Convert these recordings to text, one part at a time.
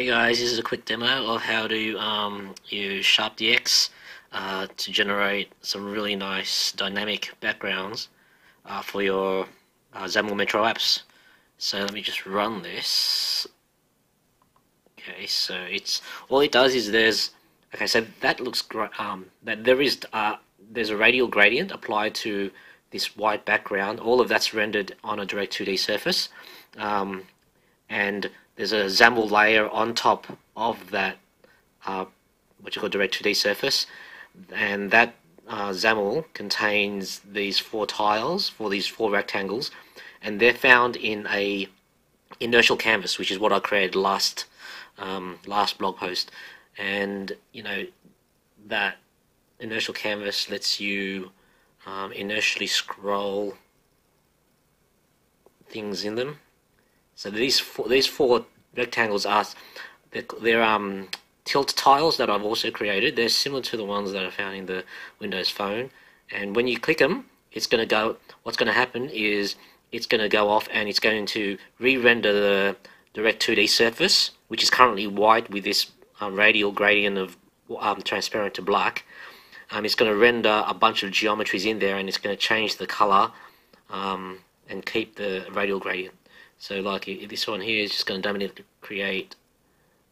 Hey guys, this is a quick demo of how to um, use SharpDX uh, to generate some really nice dynamic backgrounds uh, for your uh, XAML Metro apps. So let me just run this. Okay, so it's all it does is there's okay, so that looks great. Um, that there is uh, there's a radial gradient applied to this white background. All of that's rendered on a Direct 2D surface. Um, and there's a XAML layer on top of that uh, what you call direct 2D surface. And that uh, XAML contains these four tiles for these four rectangles. And they're found in a inertial canvas which is what I created last um, last blog post. And you know that inertial canvas lets you um, inertially scroll things in them so these four, these four rectangles are they're, they're um, tilt tiles that I've also created. They're similar to the ones that are found in the Windows Phone. And when you click them, it's going to go. What's going to happen is it's going to go off and it's going to re-render the Direct 2D surface, which is currently white with this um, radial gradient of um, transparent to black. Um, it's going to render a bunch of geometries in there and it's going to change the color um, and keep the radial gradient. So like this one here is just going to dynamically create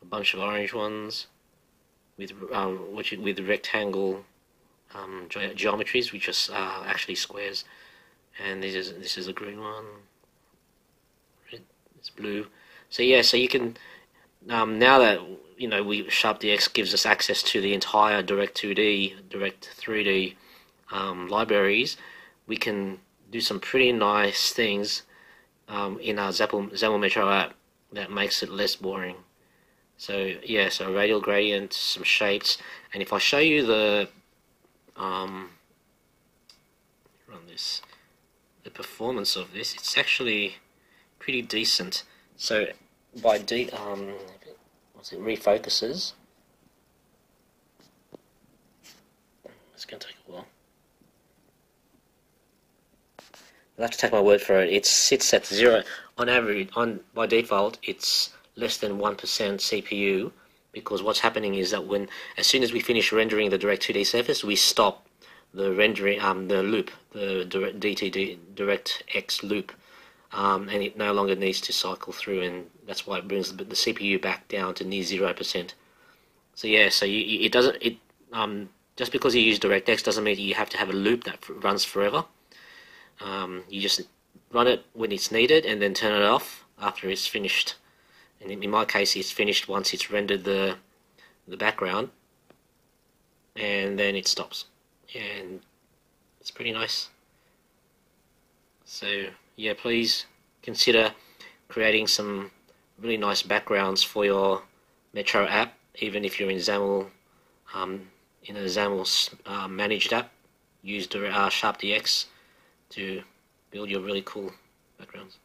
a bunch of orange ones with um, which with rectangle um, ge geometries, which are uh, actually squares. And this is this is a green one. Red, it's blue. So yeah, so you can um, now that you know we SharpDX gives us access to the entire Direct 2D, Direct 3D um, libraries, we can do some pretty nice things um, in our XAML, Metro app that makes it less boring. So yeah, so radial gradient, some shapes, and if I show you the um, run this, the performance of this, it's actually pretty decent. So by de um, what's it refocuses. It's gonna take a while. You'll have to take my word for it. It sits at zero on average. On by default, it's less than one percent CPU because what's happening is that when as soon as we finish rendering the Direct 2D surface, we stop the rendering um the loop, the direct DTD DirectX loop, um, and it no longer needs to cycle through, and that's why it brings the, the CPU back down to near zero percent. So yeah, so you, it doesn't it um just because you use DirectX doesn't mean you have to have a loop that runs forever. Um, you just run it when it's needed and then turn it off after it's finished. And in my case, it's finished once it's rendered the the background, and then it stops. And it's pretty nice. So yeah, please consider creating some really nice backgrounds for your Metro app, even if you're in XAML, um, in a XAML uh, managed app. Use uh, SharpDX to build your really cool backgrounds.